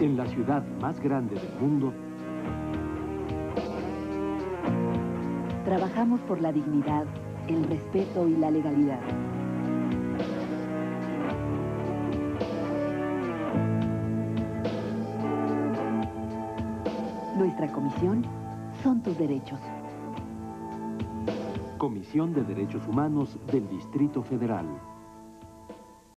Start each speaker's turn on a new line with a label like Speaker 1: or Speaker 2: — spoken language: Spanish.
Speaker 1: En la ciudad más grande del mundo,
Speaker 2: Trabajamos por la dignidad, el respeto y la legalidad. Nuestra comisión son tus derechos.
Speaker 1: Comisión de Derechos Humanos del Distrito Federal.